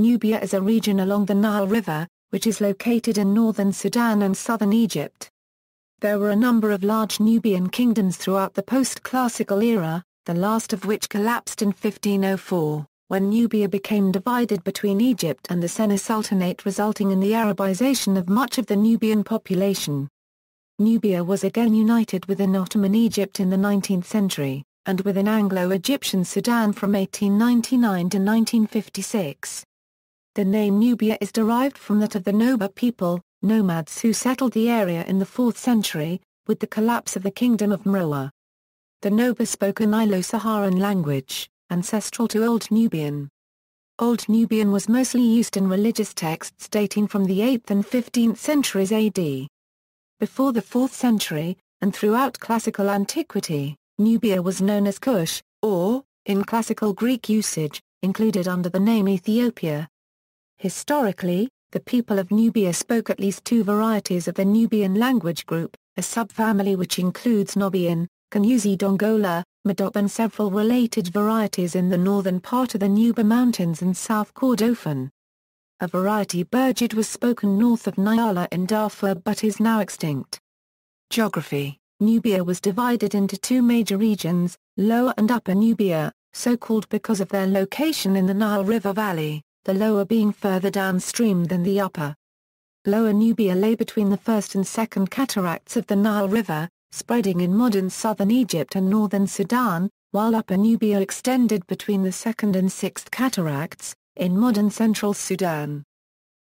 Nubia is a region along the Nile River, which is located in northern Sudan and southern Egypt. There were a number of large Nubian kingdoms throughout the post-classical era, the last of which collapsed in 1504, when Nubia became divided between Egypt and the Sennar Sultanate resulting in the Arabization of much of the Nubian population. Nubia was again united within Ottoman Egypt in the 19th century, and within Anglo-Egyptian Sudan from 1899 to 1956. The name Nubia is derived from that of the Noba people, nomads who settled the area in the 4th century, with the collapse of the Kingdom of Meroe. The Noba spoke a Nilo-Saharan language, ancestral to Old Nubian. Old Nubian was mostly used in religious texts dating from the 8th and 15th centuries AD. Before the 4th century, and throughout classical antiquity, Nubia was known as Kush, or, in classical Greek usage, included under the name Ethiopia. Historically, the people of Nubia spoke at least two varieties of the Nubian language group, a subfamily which includes Nubian, Kenuzi Dongola, Midob and several related varieties in the northern part of the Nuba Mountains and South Kordofan. A variety Birgid was spoken north of Nyala in Darfur but is now extinct. Geography Nubia was divided into two major regions, Lower and Upper Nubia, so called because of their location in the Nile River Valley the lower being further downstream than the upper. Lower Nubia lay between the first and second cataracts of the Nile River, spreading in modern southern Egypt and northern Sudan, while Upper Nubia extended between the second and sixth cataracts, in modern central Sudan.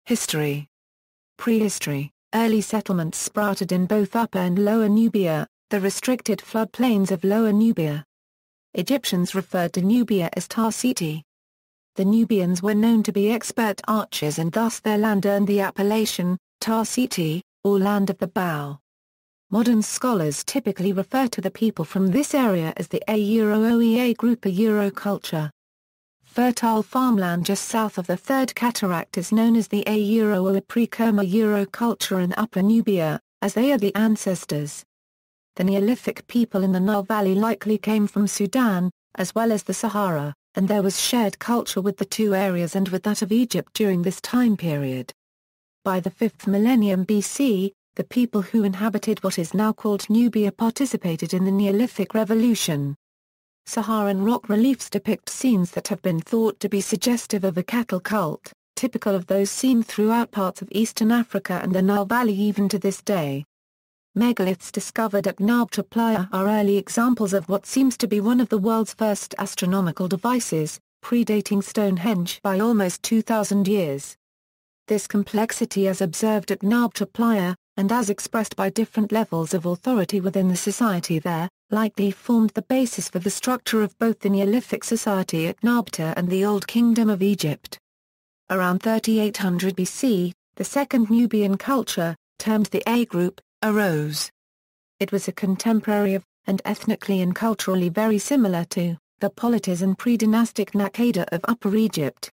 History Prehistory Early settlements sprouted in both Upper and Lower Nubia, the restricted floodplains of Lower Nubia. Egyptians referred to Nubia as Ta-Seti. The Nubians were known to be expert archers and thus their land earned the appellation, Ta-Seti, or Land of the Bow. Modern scholars typically refer to the people from this area as the A-Euro-OEA group a Euro culture. Fertile farmland just south of the Third Cataract is known as the A-Euro or pre-Kerma Euro culture in Upper Nubia, as they are the ancestors. The Neolithic people in the Nile Valley likely came from Sudan, as well as the Sahara and there was shared culture with the two areas and with that of Egypt during this time period. By the 5th millennium BC, the people who inhabited what is now called Nubia participated in the Neolithic Revolution. Saharan rock reliefs depict scenes that have been thought to be suggestive of a cattle cult, typical of those seen throughout parts of eastern Africa and the Nile Valley even to this day. Megaliths discovered at Nabta Playa are early examples of what seems to be one of the world's first astronomical devices, predating Stonehenge by almost 2,000 years. This complexity as observed at Nabta Playa, and as expressed by different levels of authority within the society there, likely formed the basis for the structure of both the Neolithic society at Nabta and the Old Kingdom of Egypt. Around 3800 BC, the Second Nubian culture, termed the A group, arose. It was a contemporary of, and ethnically and culturally very similar to, the polities and pre-dynastic Naqada of Upper Egypt.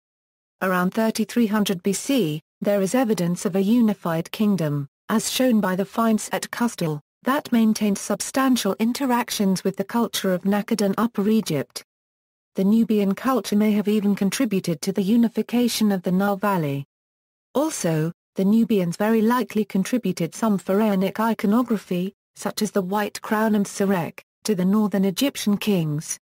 Around 3300 BC, there is evidence of a unified kingdom, as shown by the finds at Qustul, that maintained substantial interactions with the culture of Naqadan Upper Egypt. The Nubian culture may have even contributed to the unification of the Nile Valley. Also, the Nubians very likely contributed some pharaonic iconography, such as the white crown and serekh, to the northern Egyptian kings.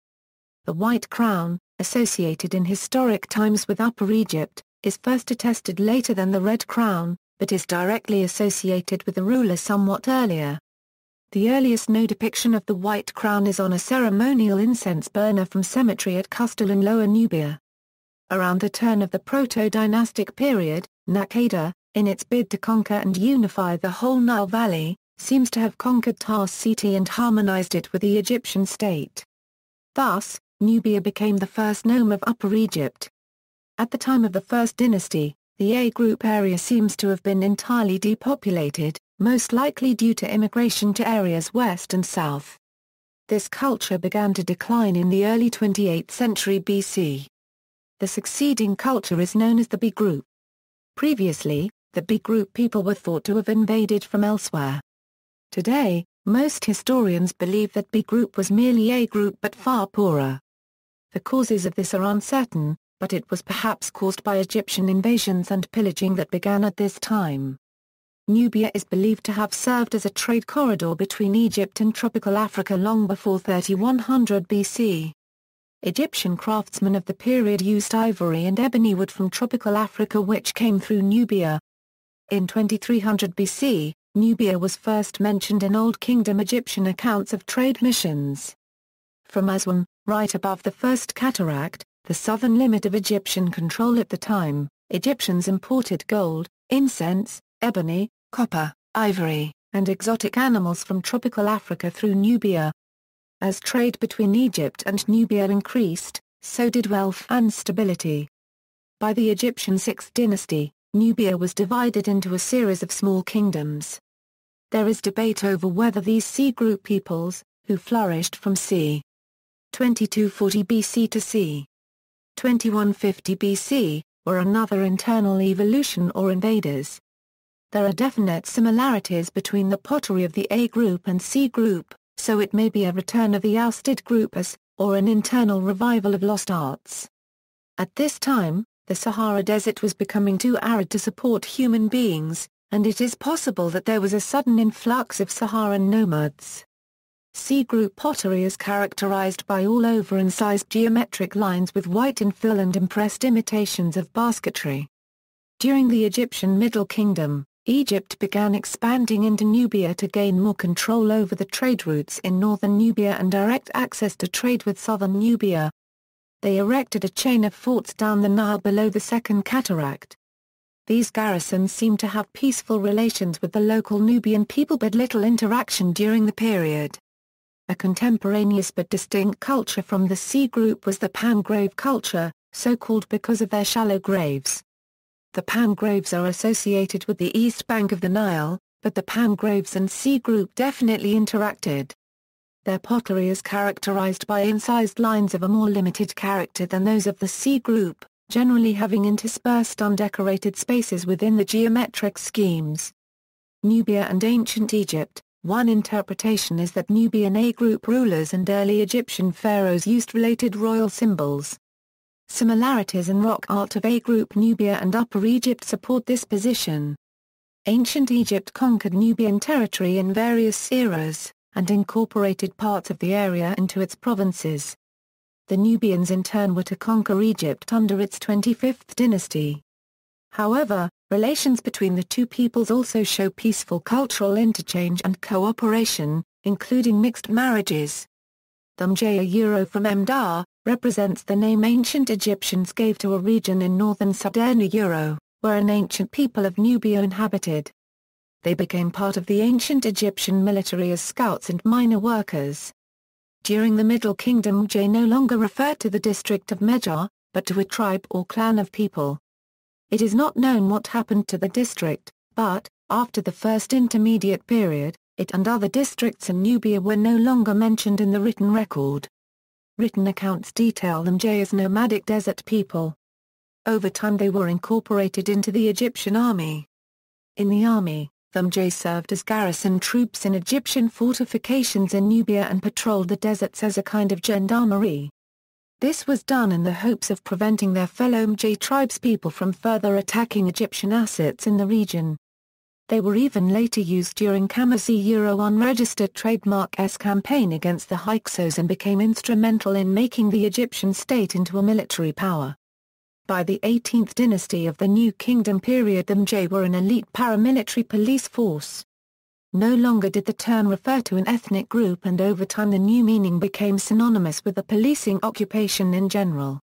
The white crown, associated in historic times with Upper Egypt, is first attested later than the red crown, but is directly associated with the ruler somewhat earlier. The earliest known depiction of the white crown is on a ceremonial incense burner from cemetery at Qustul in Lower Nubia. Around the turn of the proto-dynastic period, Naqada, in its bid to conquer and unify the whole Nile Valley, seems to have conquered Ta-Seti and harmonized it with the Egyptian state. Thus, Nubia became the first nome of Upper Egypt. At the time of the First Dynasty, the A group area seems to have been entirely depopulated, most likely due to immigration to areas west and south. This culture began to decline in the early 28th century BC. The succeeding culture is known as the B group. Previously, the B group people were thought to have invaded from elsewhere. Today, most historians believe that B group was merely A group but far poorer. The causes of this are uncertain, but it was perhaps caused by Egyptian invasions and pillaging that began at this time. Nubia is believed to have served as a trade corridor between Egypt and tropical Africa long before 3100 BC. Egyptian craftsmen of the period used ivory and ebony wood from tropical Africa which came through Nubia. In 2300 BC, Nubia was first mentioned in Old Kingdom Egyptian accounts of trade missions. From Aswan, right above the First Cataract, the southern limit of Egyptian control at the time, Egyptians imported gold, incense, ebony, copper, ivory, and exotic animals from tropical Africa through Nubia. As trade between Egypt and Nubia increased, so did wealth and stability. By the Egyptian Sixth Dynasty, Nubia was divided into a series of small kingdoms. There is debate over whether these C group peoples, who flourished from c. 2240 BC to c. 2150 BC, were another internal evolution or invaders. There are definite similarities between the pottery of the A group and C group, so it may be a return of the ousted group as, or an internal revival of lost arts. At this time, the Sahara Desert was becoming too arid to support human beings, and it is possible that there was a sudden influx of Saharan nomads. C-group pottery is characterized by all-over incised geometric lines with white infill and impressed imitations of basketry. During the Egyptian Middle Kingdom, Egypt began expanding into Nubia to gain more control over the trade routes in northern Nubia and direct access to trade with southern Nubia. They erected a chain of forts down the Nile below the Second Cataract. These garrisons seemed to have peaceful relations with the local Nubian people but little interaction during the period. A contemporaneous but distinct culture from the C group was the Pangrave culture, so called because of their shallow graves. The Pangraves are associated with the east bank of the Nile, but the Pangraves and C group definitely interacted. Their pottery is characterized by incised lines of a more limited character than those of the C group, generally having interspersed undecorated spaces within the geometric schemes. Nubia and Ancient Egypt One interpretation is that Nubian A-group rulers and early Egyptian pharaohs used related royal symbols. Similarities in rock art of A-group Nubia and Upper Egypt support this position. Ancient Egypt conquered Nubian territory in various eras, and incorporated parts of the area into its provinces. The Nubians in turn were to conquer Egypt under its 25th dynasty. However, relations between the two peoples also show peaceful cultural interchange and cooperation, including mixed marriages. Thumjaya Euro from Emdar, represents the name ancient Egyptians gave to a region in northern Sudan Euro, where an ancient people of Nubia inhabited. They became part of the ancient Egyptian military as scouts and minor workers. During the Middle Kingdom J no longer referred to the district of Medjar, but to a tribe or clan of people. It is not known what happened to the district, but, after the first intermediate period, it and other districts in Nubia were no longer mentioned in the written record. Written accounts detail them J as nomadic desert people. Over time they were incorporated into the Egyptian army. In the army, J served as garrison troops in Egyptian fortifications in Nubia and patrolled the deserts as a kind of gendarmerie. This was done in the hopes of preventing their fellow Mj tribespeople from further attacking Egyptian assets in the region. They were even later used during Kamasi Euro unregistered trademark S campaign against the Hyksos and became instrumental in making the Egyptian state into a military power. By the 18th dynasty of the New Kingdom period the Mj were an elite paramilitary police force. No longer did the term refer to an ethnic group and over time the new meaning became synonymous with the policing occupation in general.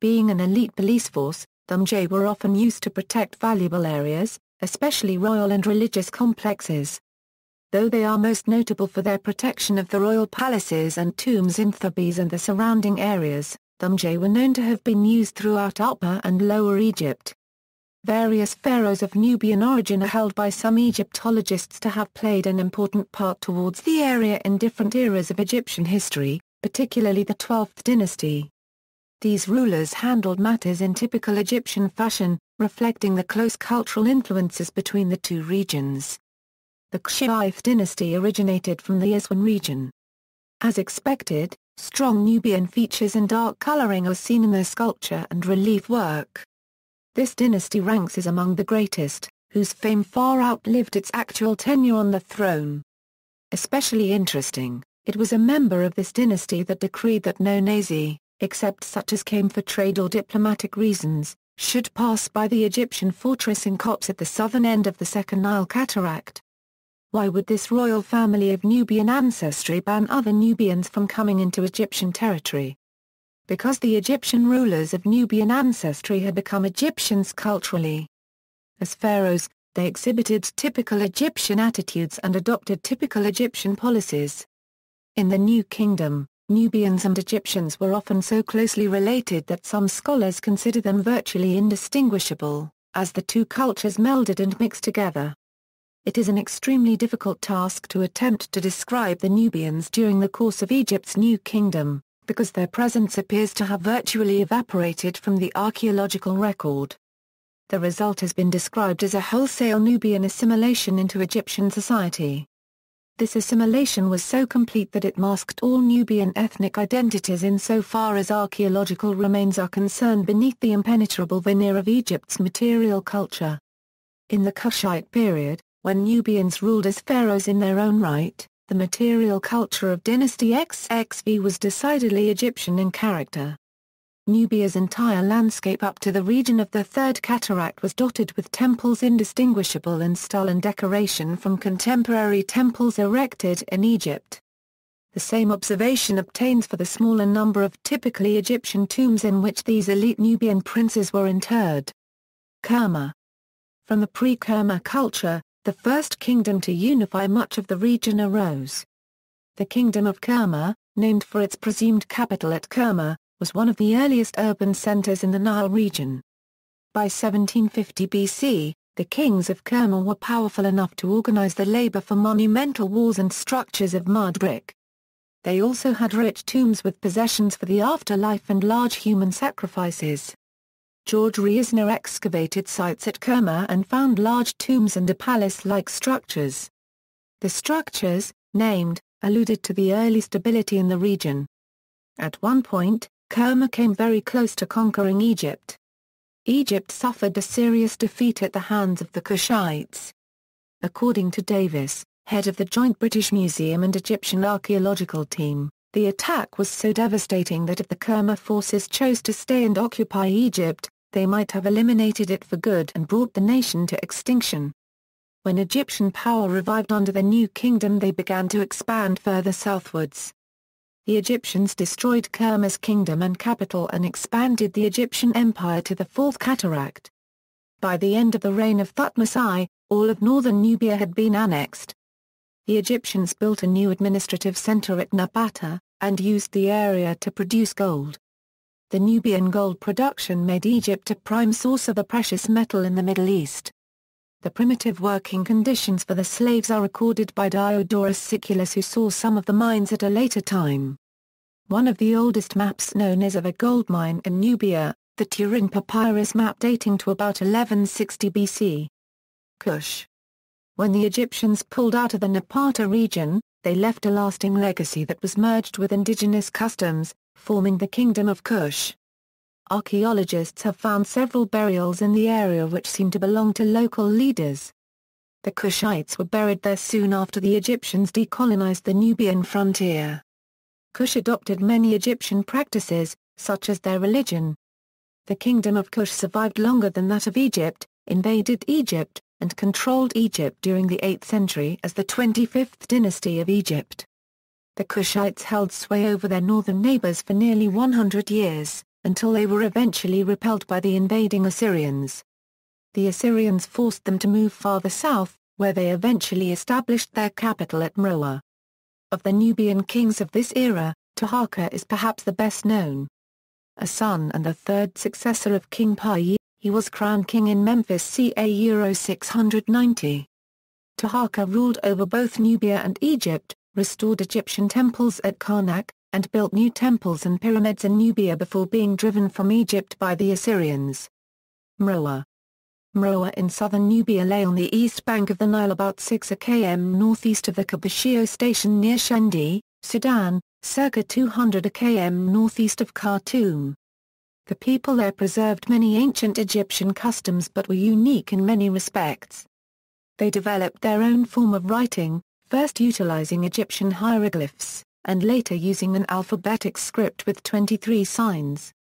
Being an elite police force, the Mj were often used to protect valuable areas, especially royal and religious complexes. Though they are most notable for their protection of the royal palaces and tombs in Thebes and the surrounding areas, Thumjay were known to have been used throughout Upper and Lower Egypt. Various pharaohs of Nubian origin are held by some Egyptologists to have played an important part towards the area in different eras of Egyptian history, particularly the 12th dynasty. These rulers handled matters in typical Egyptian fashion, reflecting the close cultural influences between the two regions. The Kshaif dynasty originated from the Aswan region. As expected, strong Nubian features and dark coloring are seen in their sculpture and relief work. This dynasty ranks as among the greatest, whose fame far outlived its actual tenure on the throne. Especially interesting, it was a member of this dynasty that decreed that no Nazi, except such as came for trade or diplomatic reasons, should pass by the Egyptian fortress in Kops at the southern end of the Second Nile Cataract. Why would this royal family of Nubian ancestry ban other Nubians from coming into Egyptian territory? Because the Egyptian rulers of Nubian ancestry had become Egyptians culturally. As pharaohs, they exhibited typical Egyptian attitudes and adopted typical Egyptian policies. In the New Kingdom, Nubians and Egyptians were often so closely related that some scholars consider them virtually indistinguishable, as the two cultures melded and mixed together. It is an extremely difficult task to attempt to describe the Nubians during the course of Egypt's New Kingdom, because their presence appears to have virtually evaporated from the archaeological record. The result has been described as a wholesale Nubian assimilation into Egyptian society. This assimilation was so complete that it masked all Nubian ethnic identities insofar as archaeological remains are concerned beneath the impenetrable veneer of Egypt's material culture. In the Kushite period, when Nubians ruled as pharaohs in their own right, the material culture of Dynasty XXV was decidedly Egyptian in character. Nubia's entire landscape up to the region of the Third Cataract was dotted with temples indistinguishable in style and decoration from contemporary temples erected in Egypt. The same observation obtains for the smaller number of typically Egyptian tombs in which these elite Nubian princes were interred. Kerma From the pre-Kerma culture, the first kingdom to unify much of the region arose. The Kingdom of Kerma, named for its presumed capital at Kerma, was one of the earliest urban centers in the Nile region. By 1750 BC, the kings of Kerma were powerful enough to organize the labor for monumental walls and structures of mud brick. They also had rich tombs with possessions for the afterlife and large human sacrifices. George Reisner excavated sites at Kerma and found large tombs and a palace-like structures. The structures, named, alluded to the early stability in the region. At one point, Kerma came very close to conquering Egypt. Egypt suffered a serious defeat at the hands of the Kushites. According to Davis, head of the joint British Museum and Egyptian archaeological team, the attack was so devastating that if the Kerma forces chose to stay and occupy Egypt, they might have eliminated it for good and brought the nation to extinction. When Egyptian power revived under the new kingdom they began to expand further southwards. The Egyptians destroyed Kerma's kingdom and capital and expanded the Egyptian empire to the Fourth Cataract. By the end of the reign of Thutmose I, all of northern Nubia had been annexed. The Egyptians built a new administrative center at Napata, and used the area to produce gold. The Nubian gold production made Egypt a prime source of the precious metal in the Middle East. The primitive working conditions for the slaves are recorded by Diodorus Siculus who saw some of the mines at a later time. One of the oldest maps known is of a gold mine in Nubia, the Turin papyrus map dating to about 1160 BC. Kush. When the Egyptians pulled out of the Napata region, they left a lasting legacy that was merged with indigenous customs, forming the Kingdom of Kush. Archaeologists have found several burials in the area which seem to belong to local leaders. The Kushites were buried there soon after the Egyptians decolonized the Nubian frontier. Kush adopted many Egyptian practices, such as their religion. The kingdom of Kush survived longer than that of Egypt, invaded Egypt, and controlled Egypt during the 8th century as the 25th dynasty of Egypt the Kushites held sway over their northern neighbors for nearly 100 years, until they were eventually repelled by the invading Assyrians. The Assyrians forced them to move farther south, where they eventually established their capital at Meroe. Of the Nubian kings of this era, Taharqa is perhaps the best known. A son and the third successor of King Pi, he was crowned king in Memphis ca Euro 690. Taharqa ruled over both Nubia and Egypt, restored Egyptian temples at Karnak, and built new temples and pyramids in Nubia before being driven from Egypt by the Assyrians. Meroe Meroe in southern Nubia lay on the east bank of the Nile about 6 km northeast of the Kabushiya station near Shendi, Sudan, circa 200 km northeast of Khartoum. The people there preserved many ancient Egyptian customs but were unique in many respects. They developed their own form of writing, first utilizing Egyptian hieroglyphs, and later using an alphabetic script with 23 signs.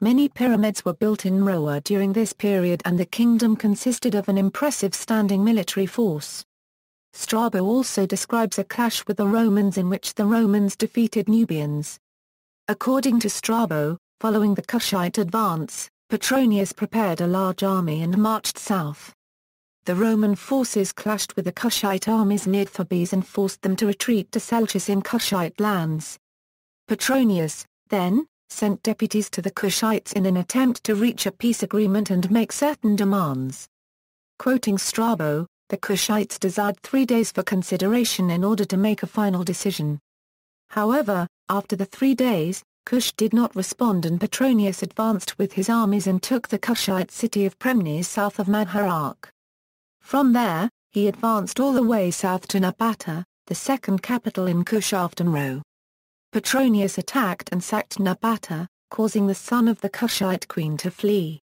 Many pyramids were built in Meroe during this period and the kingdom consisted of an impressive standing military force. Strabo also describes a clash with the Romans in which the Romans defeated Nubians. According to Strabo, following the Kushite advance, Petronius prepared a large army and marched south. The Roman forces clashed with the Kushite armies near Thebes and forced them to retreat to Pselchis in Kushite lands. Petronius, then, sent deputies to the Kushites in an attempt to reach a peace agreement and make certain demands. Quoting Strabo, the Kushites desired three days for consideration in order to make a final decision. However, after the three days, Kush did not respond and Petronius advanced with his armies and took the Kushite city of Premnes south of Madharak. From there, he advanced all the way south to Napata, the second capital in Kush after Meroe. Petronius attacked and sacked Napata, causing the son of the Kushite queen to flee.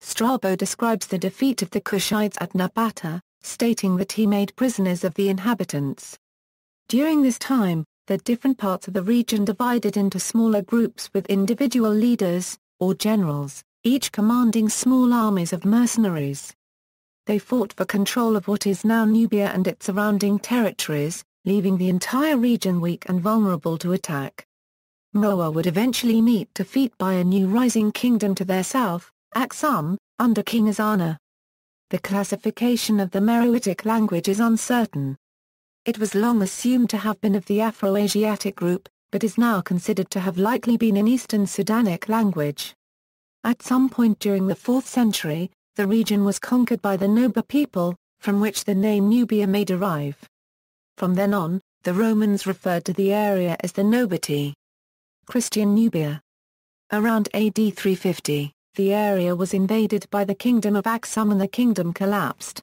Strabo describes the defeat of the Kushites at Napata, stating that he made prisoners of the inhabitants. During this time, the different parts of the region divided into smaller groups with individual leaders, or generals, each commanding small armies of mercenaries. They fought for control of what is now Nubia and its surrounding territories, leaving the entire region weak and vulnerable to attack. Meroe would eventually meet defeat by a new rising kingdom to their south, Aksum, under King Ezana. The classification of the Meroitic language is uncertain. It was long assumed to have been of the Afro-Asiatic group, but is now considered to have likely been an Eastern Sudanic language. At some point during the 4th century, the region was conquered by the Noba people, from which the name Nubia may derive. From then on, the Romans referred to the area as the Nobati. Christian Nubia Around AD 350, the area was invaded by the kingdom of Aksum and the kingdom collapsed.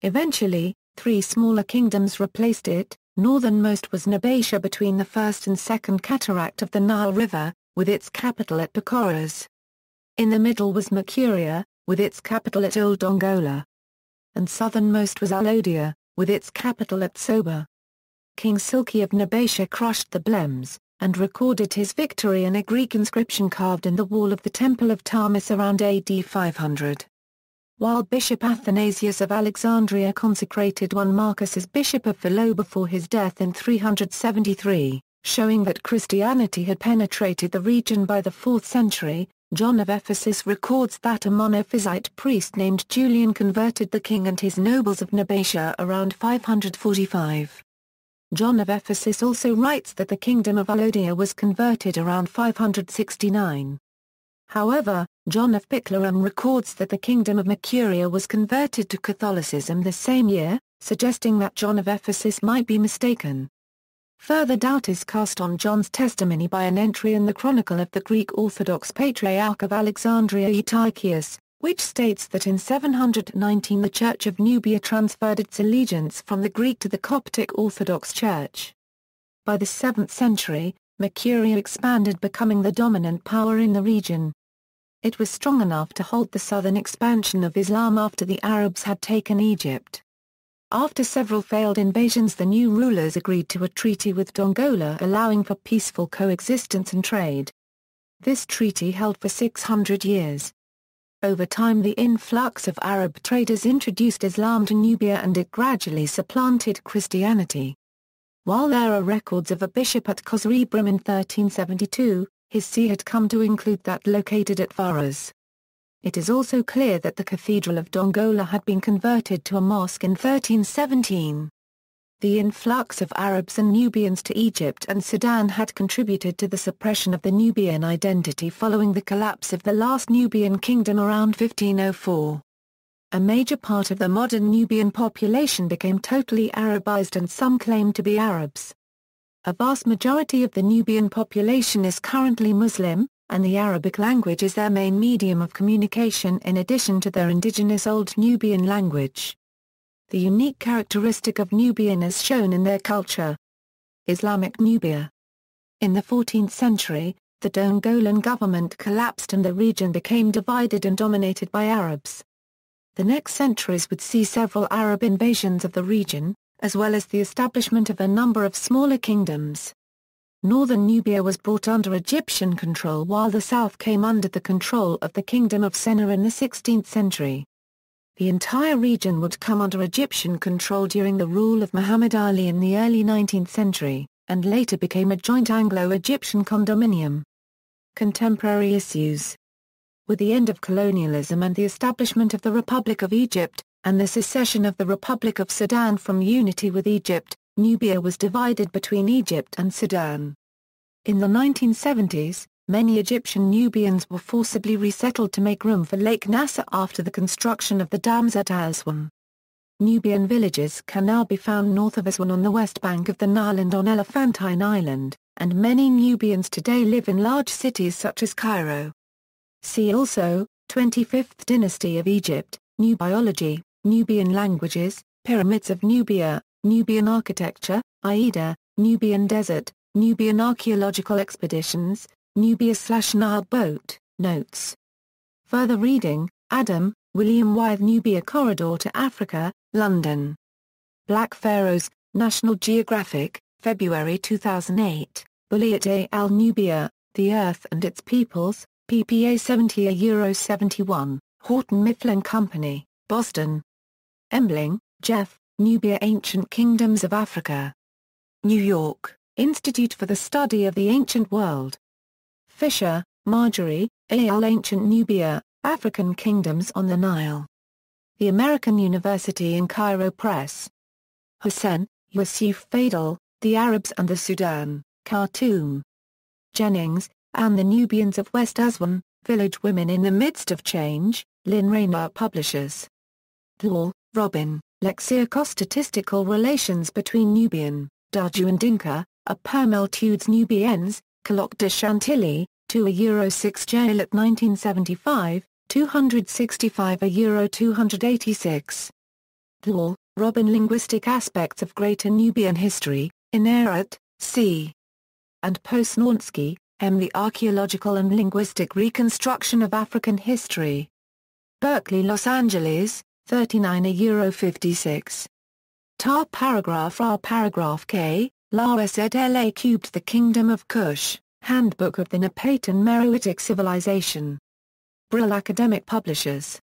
Eventually, three smaller kingdoms replaced it, northernmost was Nobatia between the first and second cataract of the Nile River, with its capital at Pachoras. In the middle was Makuria, with its capital at Old Dongola. And southernmost was Alodia, with its capital at Soba. King Silki of Nobatia crushed the Blems, and recorded his victory in a Greek inscription carved in the wall of the Temple of Tharmas around AD 500. While Bishop Athanasius of Alexandria consecrated one Marcus as Bishop of Philo before his death in 373, showing that Christianity had penetrated the region by the 4th century, John of Ephesus records that a monophysite priest named Julian converted the king and his nobles of Nobatia around 545. John of Ephesus also writes that the kingdom of Alodia was converted around 569. However, John of Biclarum records that the kingdom of Makuria was converted to Catholicism the same year, suggesting that John of Ephesus might be mistaken. Further doubt is cast on John's testimony by an entry in the Chronicle of the Greek Orthodox Patriarch of Alexandria Eutychius, which states that in 719 the Church of Nubia transferred its allegiance from the Greek to the Coptic Orthodox Church. By the 7th century, Makuria expanded becoming the dominant power in the region. It was strong enough to halt the southern expansion of Islam after the Arabs had taken Egypt. After several failed invasions the new rulers agreed to a treaty with Dongola allowing for peaceful coexistence and trade. This treaty held for 600 years. Over time the influx of Arab traders introduced Islam to Nubia and it gradually supplanted Christianity. While there are records of a bishop at Khosroes in 1372, his see had come to include that located at Faras. It is also clear that the Cathedral of Dongola had been converted to a mosque in 1317. The influx of Arabs and Nubians to Egypt and Sudan had contributed to the suppression of the Nubian identity following the collapse of the last Nubian kingdom around 1504. A major part of the modern Nubian population became totally Arabized and some claim to be Arabs. A vast majority of the Nubian population is currently Muslim, and the Arabic language is their main medium of communication in addition to their indigenous Old Nubian language. The unique characteristic of Nubian is shown in their culture. Islamic Nubia In the 14th century, the Dongolan government collapsed and the region became divided and dominated by Arabs. The next centuries would see several Arab invasions of the region, as well as the establishment of a number of smaller kingdoms. Northern Nubia was brought under Egyptian control while the south came under the control of the Kingdom of Sennar in the 16th century. The entire region would come under Egyptian control during the rule of Muhammad Ali in the early 19th century, and later became a joint Anglo-Egyptian condominium. Contemporary issues With the end of colonialism and the establishment of the Republic of Egypt, and the secession of the Republic of Sudan from unity with Egypt, Nubia was divided between Egypt and Sudan. In the 1970s, many Egyptian Nubians were forcibly resettled to make room for Lake Nasser after the construction of the dams at Aswan. Nubian villages can now be found north of Aswan on the west bank of the Nile and on Elephantine Island and many Nubians today live in large cities such as Cairo. See also, 25th Dynasty of Egypt, Nubiology, Nubian languages, Pyramids of Nubia, Nubian architecture, Aida, Nubian desert, Nubian archaeological expeditions, Nubia-Nile boat, notes. Further reading, Adam, William Wythe Nubia Corridor to Africa, London. Black Pharaohs, National Geographic, February 2008. Bulayat al-Nubia, The Earth and Its Peoples, ppA 70 a Euro 71, Houghton Mifflin Company, Boston. Embling, Jeff, Nubia Ancient Kingdoms of Africa. New York, Institute for the Study of the Ancient World. Fisher, Marjorie, A.L. Ancient Nubia, African Kingdoms on the Nile. The American University in Cairo Press. Hussein, Yusuf Fadel, The Arabs and the Sudan. Khartoum. Jennings, and the Nubians of West Aswan, Village Women in the Midst of Change, Lynne Rienner Publishers. Dall, Robin, Lexicon Statistical Relations between Nubian, Daju and Dinka, a Permeltudes Nubiennes, Colloque de Chantilly, 2 a Euro 6 jail at 1975, 265 a Euro 286. Dall, Robin Linguistic Aspects of Greater Nubian History, Inarat, c and Posnanski, M. The Archaeological and Linguistic Reconstruction of African History. Berkeley Los Angeles, 39 a Euro 56. Tar paragraph R paragraph K, La cubed The Kingdom of Kush, Handbook of the Napatan Meroitic Civilization. Brill Academic Publishers.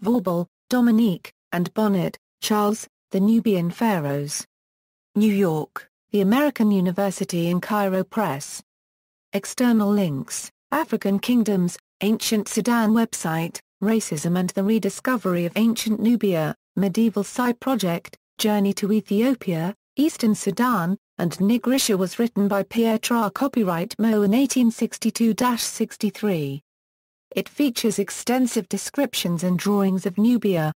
Valbelle, Dominique, and Bonnet, Charles, The Nubian Pharaohs. New York. The American University in Cairo Press. External links, African Kingdoms, Ancient Sudan website, Racism and the Rediscovery of Ancient Nubia, Medieval Sai Project, Journey to Ethiopia, Eastern Sudan, and Nigrisha was written by Pierre Tra copyright Mo in 1862-63. It features extensive descriptions and drawings of Nubia,